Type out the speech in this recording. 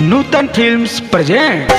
Nutan films present